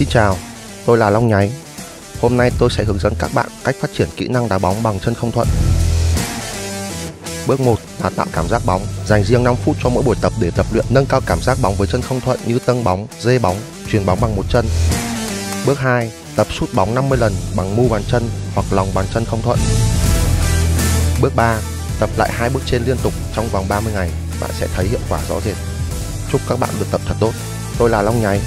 Xin chào, tôi là Long Nháy. Hôm nay tôi sẽ hướng dẫn các bạn cách phát triển kỹ năng đá bóng bằng chân không thuận. Bước 1 là tạo cảm giác bóng. Dành riêng 5 phút cho mỗi buổi tập để tập luyện nâng cao cảm giác bóng với chân không thuận như tâng bóng, dê bóng, chuyền bóng bằng một chân. Bước 2, tập sút bóng 50 lần bằng mu bàn chân hoặc lòng bàn chân không thuận. Bước 3, tập lại hai bước trên liên tục trong vòng 30 ngày, bạn sẽ thấy hiệu quả rõ rệt. Chúc các bạn luyện tập thật tốt. Tôi là Long Nháy,